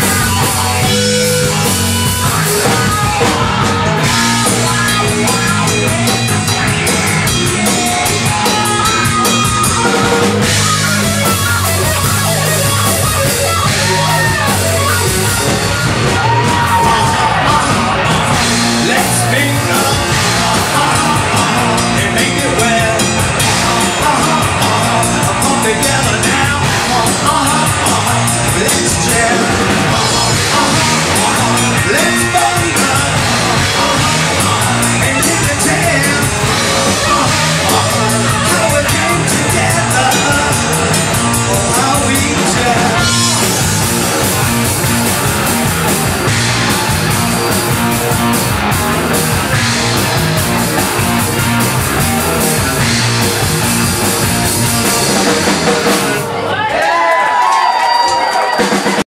Yeah.